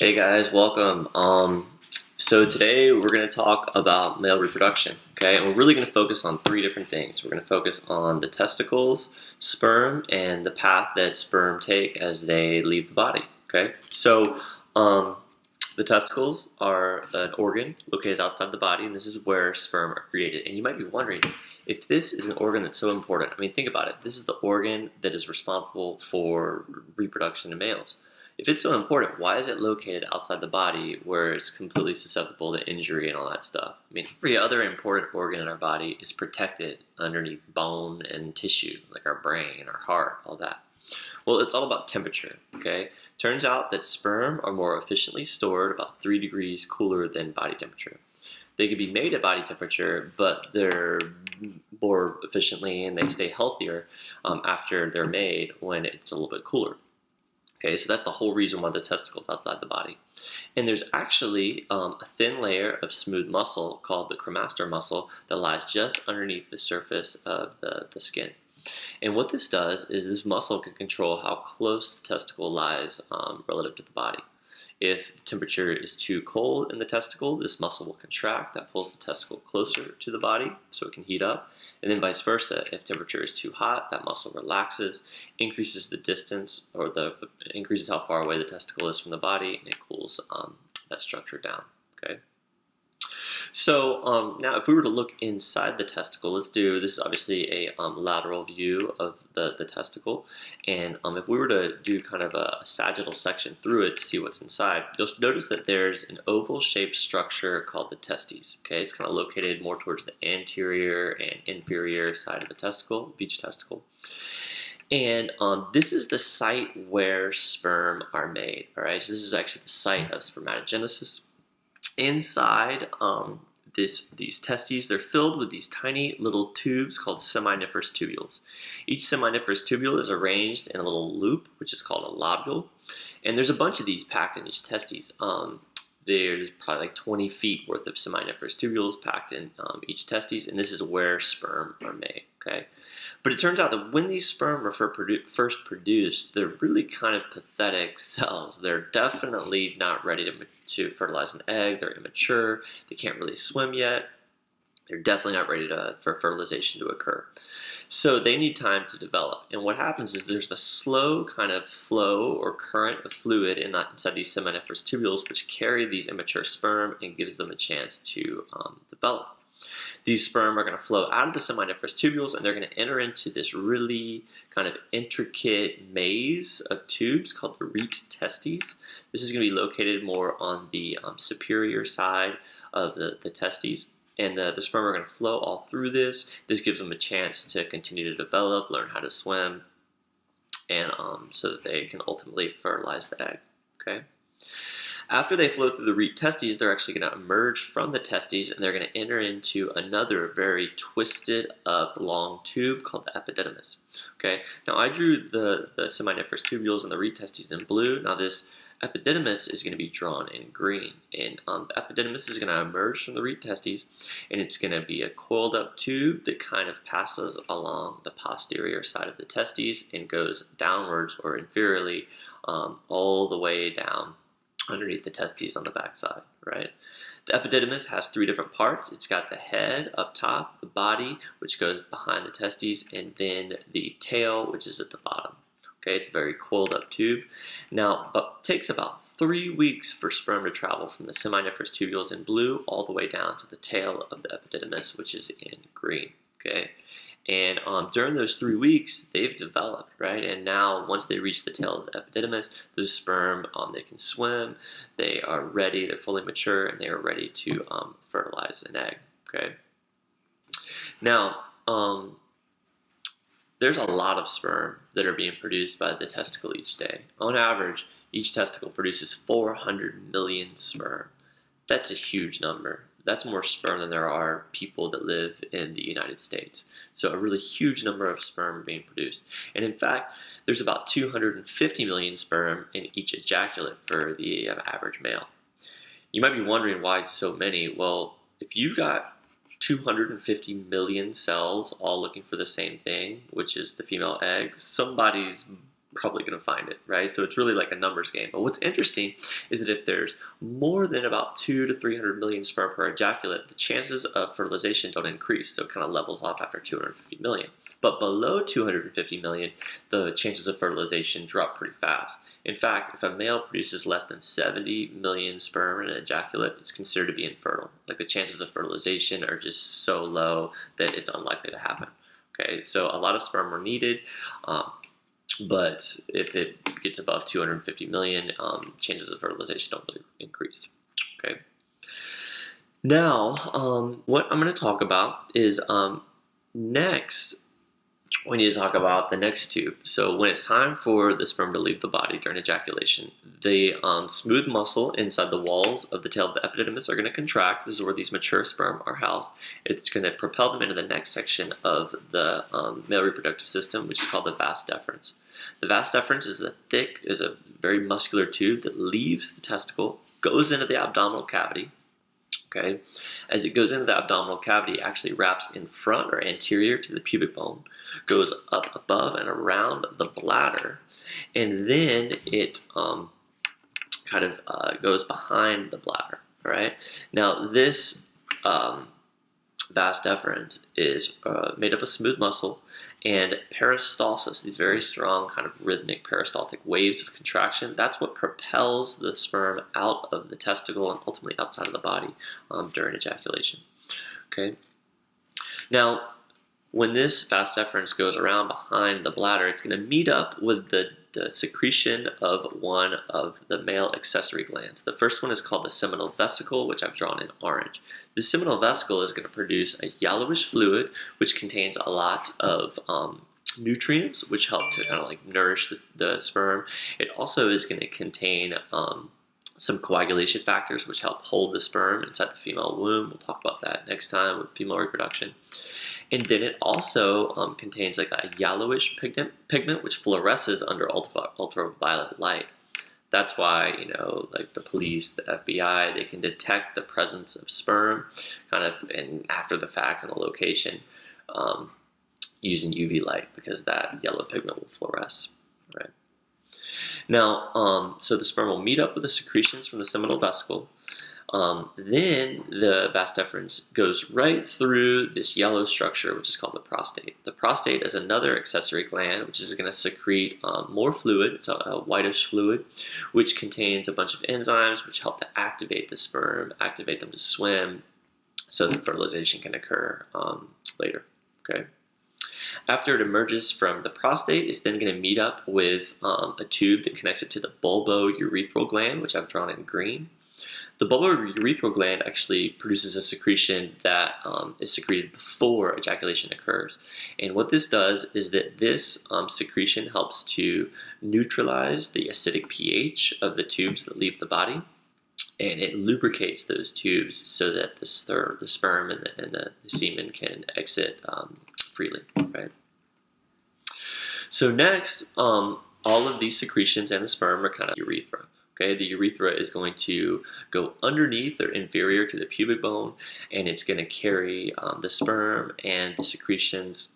Hey guys, welcome. Um, so today we're going to talk about male reproduction, okay? And we're really going to focus on three different things. We're going to focus on the testicles, sperm, and the path that sperm take as they leave the body, okay? So um, the testicles are an organ located outside the body, and this is where sperm are created. And you might be wondering, if this is an organ that's so important, I mean, think about it. This is the organ that is responsible for reproduction in males. If it's so important, why is it located outside the body where it's completely susceptible to injury and all that stuff? I mean, every other important organ in our body is protected underneath bone and tissue, like our brain, our heart, all that. Well, it's all about temperature, okay? Turns out that sperm are more efficiently stored about 3 degrees cooler than body temperature. They can be made at body temperature, but they're more efficiently and they stay healthier um, after they're made when it's a little bit cooler. Okay, so that's the whole reason why the testicle's outside the body. And there's actually um, a thin layer of smooth muscle called the cremaster muscle that lies just underneath the surface of the, the skin. And what this does is this muscle can control how close the testicle lies um, relative to the body. If temperature is too cold in the testicle, this muscle will contract. That pulls the testicle closer to the body so it can heat up. And then vice versa, if temperature is too hot, that muscle relaxes, increases the distance or the increases how far away the testicle is from the body, and it cools um, that structure down. Okay. So um, now if we were to look inside the testicle, let's do, this is obviously a um, lateral view of the, the testicle. And um, if we were to do kind of a, sagittal section through it to see what's inside, you'll notice that there's an oval shaped structure called the testes. Okay, It's kind of located more towards the anterior and inferior side of the testicle, of each testicle. And um, this is the site where sperm are made. All right, so this is actually the site of spermatogenesis inside um, this, these testes, they're filled with these tiny little tubes called seminiferous tubules. Each seminiferous tubule is arranged in a little loop, which is called a lobule. And there's a bunch of these packed in each testes. Um, there's probably like 20 feet worth of seminiferous tubules packed in um, each testes, and this is where sperm are made. Okay, but it turns out that when these sperm are first produced, they're really kind of pathetic cells. They're definitely not ready to, to fertilize an egg. They're immature. They can't really swim yet. They're definitely not ready to, for fertilization to occur. So they need time to develop. And what happens is there's a slow kind of flow or current of fluid in that, inside these seminiferous tubules, which carry these immature sperm and gives them a chance to um, develop. These sperm are going to flow out of the seminiferous tubules and they're going to enter into this really kind of intricate maze of tubes called the rete testes. This is going to be located more on the um, superior side of the, the testes and the, the sperm are going to flow all through this. This gives them a chance to continue to develop, learn how to swim, and um, so that they can ultimately fertilize the egg. Okay. After they flow through the rete testes, they're actually going to emerge from the testes and they're going to enter into another very twisted up long tube called the epididymis. Okay, now I drew the, the seminiferous tubules and the rete testes in blue. Now this epididymis is going to be drawn in green. And um, the epididymis is going to emerge from the rete testes, and it's going to be a coiled up tube that kind of passes along the posterior side of the testes and goes downwards or inferiorly um, all the way down underneath the testes on the backside, right? The epididymis has three different parts. It's got the head up top, the body, which goes behind the testes, and then the tail, which is at the bottom. Okay, it's a very coiled up tube. Now, but takes about three weeks for sperm to travel from the seminiferous tubules in blue all the way down to the tail of the epididymis, which is in green. Okay, and um, during those three weeks, they've developed, right? And now, once they reach the tail of the epididymis, those sperm, um, they can swim, they are ready, they're fully mature, and they are ready to um, fertilize an egg, okay? Now, um, there's a lot of sperm that are being produced by the testicle each day. On average, each testicle produces 400 million sperm. That's a huge number. That's more sperm than there are people that live in the United States. So a really huge number of sperm being produced. And in fact, there's about 250 million sperm in each ejaculate for the uh, average male. You might be wondering why so many. Well, if you've got 250 million cells all looking for the same thing, which is the female egg, somebody's probably going to find it, right? So it's really like a numbers game. But what's interesting is that if there's more than about two to 300 million sperm per ejaculate, the chances of fertilization don't increase. So it kind of levels off after 250 million. But below 250 million, the chances of fertilization drop pretty fast. In fact, if a male produces less than 70 million sperm in an ejaculate, it's considered to be infertile. Like the chances of fertilization are just so low that it's unlikely to happen. Okay, so a lot of sperm are needed. Um, but if it gets above 250 million, um, chances of fertilization don't increase. Okay. Now, um, what I'm going to talk about is um, next we need to talk about the next tube. So when it's time for the sperm to leave the body during ejaculation, the um, smooth muscle inside the walls of the tail of the epididymis are going to contract. This is where these mature sperm are housed. It's going to propel them into the next section of the um, male reproductive system, which is called the vas deferens. The vas deferens is a thick, is a very muscular tube that leaves the testicle, goes into the abdominal cavity, okay? As it goes into the abdominal cavity, it actually wraps in front or anterior to the pubic bone, goes up above and around the bladder, and then it um, kind of uh, goes behind the bladder, all right? Now, this um, vas deferens is uh, made up of smooth muscle and peristalsis, these very strong kind of rhythmic peristaltic waves of contraction, that's what propels the sperm out of the testicle and ultimately outside of the body um, during ejaculation. Okay. Now, when this vas deferens goes around behind the bladder, it's going to meet up with the, the secretion of one of the male accessory glands. The first one is called the seminal vesicle, which I've drawn in orange. The seminal vesicle is going to produce a yellowish fluid, which contains a lot of um, nutrients, which help to kind of like nourish the, the sperm. It also is going to contain um, some coagulation factors, which help hold the sperm inside the female womb. We'll talk about that next time with female reproduction. And then it also um, contains like a yellowish pigment, pigment which fluoresces under ultra, ultraviolet light. That's why, you know, like the police, the FBI, they can detect the presence of sperm kind of in, after the fact in a location um, using UV light because that yellow pigment will fluoresce, right? Now, um, so the sperm will meet up with the secretions from the seminal vesicle, um, then the vas deferens goes right through this yellow structure, which is called the prostate. The prostate is another accessory gland, which is going to secrete um, more fluid. It's a, whitish fluid, which contains a bunch of enzymes which help to activate the sperm, activate them to swim, so that fertilization can occur um, later. Okay. After it emerges from the prostate, it's then going to meet up with um, a tube that connects it to the bulbourethral gland, which I've drawn in green. The bulbourethral gland actually produces a secretion that um, is secreted before ejaculation occurs. And what this does is that this um, secretion helps to neutralize the acidic pH of the tubes that leave the body. And it lubricates those tubes so that the, stir, the sperm and the, and the semen can exit um, freely, right? So next, um, all of these secretions and the sperm are kind of urethra. Okay, the urethra is going to go underneath or inferior to the pubic bone, and it's going to carry um, the sperm and the secretions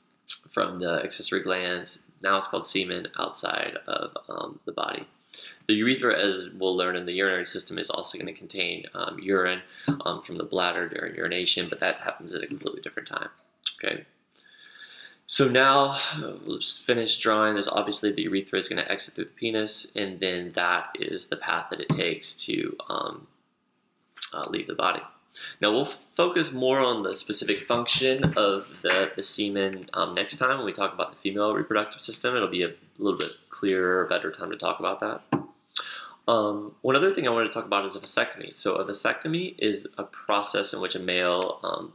from the accessory glands. Now it's called semen outside of um, the body. The urethra, as we'll learn in the urinary system, is also going to contain um, urine um, from the bladder during urination, but that happens at a completely different time. Okay. So now let's finish drawing this. Obviously, the urethra is going to exit through the penis, and then that is the path that it takes to um, uh, leave the body. Now we'll focus more on the specific function of the, the semen um, next time when we talk about the female reproductive system. It'll be a little bit clearer, better time to talk about that. Um, one other thing I wanted to talk about is a vasectomy. So a vasectomy is a process in which a male um,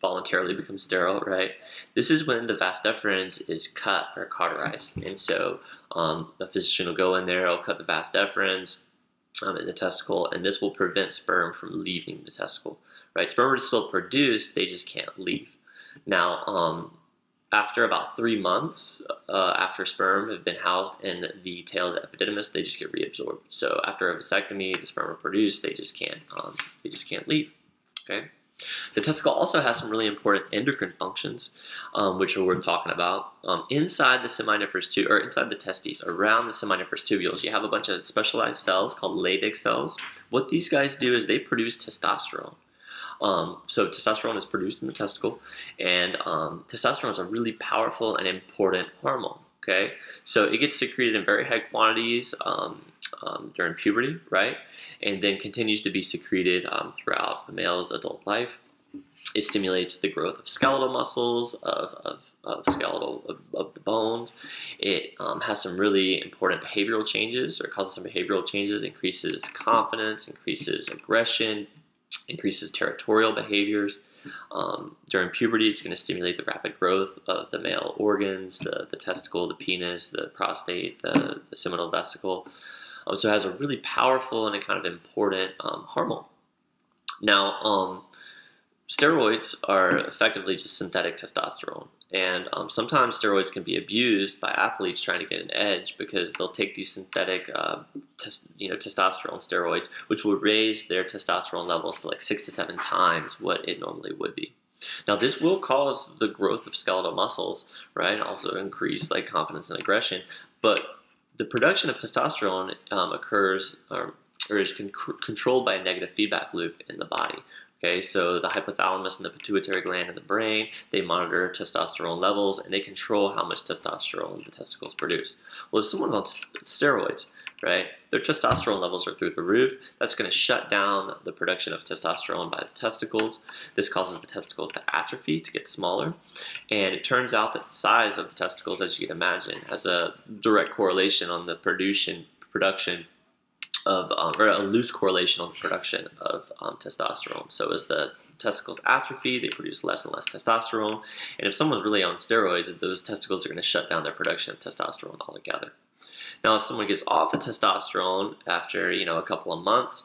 voluntarily become sterile, right? This is when the vas deferens is cut or cauterized. And so um, the physician will go in there, will cut the vas deferens um, in the testicle, and this will prevent sperm from leaving the testicle, right? Sperm are still produced, they just can't leave. Now, um, after about three months uh, after sperm have been housed in the tail of the epididymis, they just get reabsorbed. So after a vasectomy, the sperm are produced, they just can't, um, they just can't leave, okay? The testicle also has some really important endocrine functions, um, which are worth talking about. Um, inside the seminiferous tube, or inside the testes, around the seminiferous tubules, you have a bunch of specialized cells called Leydig cells. What these guys do is they produce testosterone. Um, so testosterone is produced in the testicle, and um, testosterone is a really powerful and important hormone. Okay, so it gets secreted in very high quantities um, um, during puberty, right? And then continues to be secreted um, throughout a male's adult life. It stimulates the growth of skeletal muscles, of, of, of skeletal of, of, the bones. It um, has some really important behavioral changes, or causes some behavioral changes, increases confidence, increases aggression, increases territorial behaviors. Um, during puberty, it's going to stimulate the rapid growth of the male organs, the, the testicle, the penis, the prostate, the, the seminal vesicle. Um, so it has a really powerful and a kind of important um, hormone. Now, um, steroids are effectively just synthetic testosterone. And um, sometimes steroids can be abused by athletes trying to get an edge because they'll take these synthetic, uh, you know, testosterone steroids, which will raise their testosterone levels to like six to seven times what it normally would be. Now, this will cause the growth of skeletal muscles, right? Also increase like confidence and aggression. But the production of testosterone um, occurs or, or is con controlled by a negative feedback loop in the body. Okay, so the hypothalamus and the pituitary gland in the brain, they monitor testosterone levels and they control how much testosterone the testicles produce. Well, if someone's on steroids, right, their testosterone levels are through the roof. That's going to shut down the production of testosterone by the testicles. This causes the testicles to atrophy, to get smaller. And it turns out that the size of the testicles, as you can imagine, has a direct correlation on the production production of, um, or a loose correlation on the production of um, testosterone. So as the testicles atrophy, they produce less and less testosterone. And if someone's really on steroids, those testicles are going to shut down their production of testosterone altogether. Now, if someone gets off of testosterone after you know a couple of months,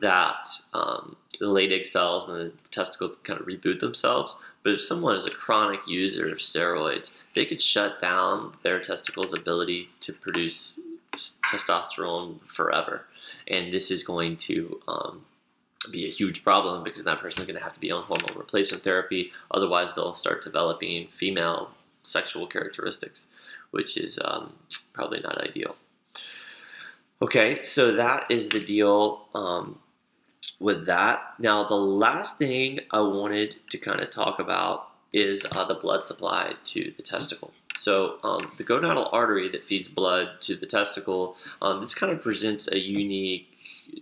that um, the Leydig cells and the testicles kind of reboot themselves. But if someone is a chronic user of steroids, they could shut down their testicles' ability to produce testosterone forever and this is going to um, be a huge problem because that person is going to have to be on hormone replacement therapy. Otherwise, they'll start developing female sexual characteristics, which is um, probably not ideal. Okay, so that is the deal um, with that. Now, the last thing I wanted to kind of talk about is uh, the blood supply to the testicle. So um, the gonadal artery that feeds blood to the testicle, um, this kind of presents a unique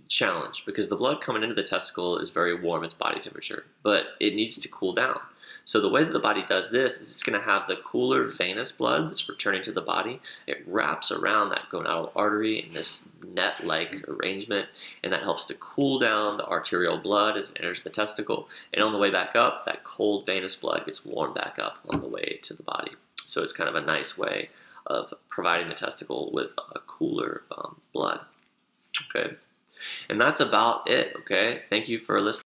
challenge because the blood coming into the testicle is very warm, it's body temperature, but it needs to cool down. So the way that the body does this is it's going to have the cooler venous blood that's returning to the body. It wraps around that gonadal artery in this net-like arrangement, and that helps to cool down the arterial blood as it enters the testicle. And on the way back up, that cold venous blood gets warmed back up on the way to the body. So it's kind of a nice way of providing the testicle with a cooler um, blood. Okay. And that's about it. Okay. Thank you for listening.